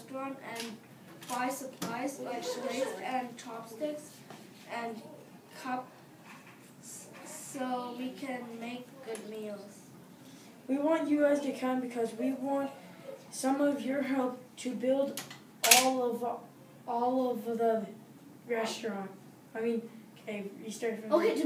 restaurant and buy supplies like plates and chopsticks and cups so we can make good meals. We want you guys to come because we want some of your help to build all of all of the restaurant. I mean, okay, you start from Okay,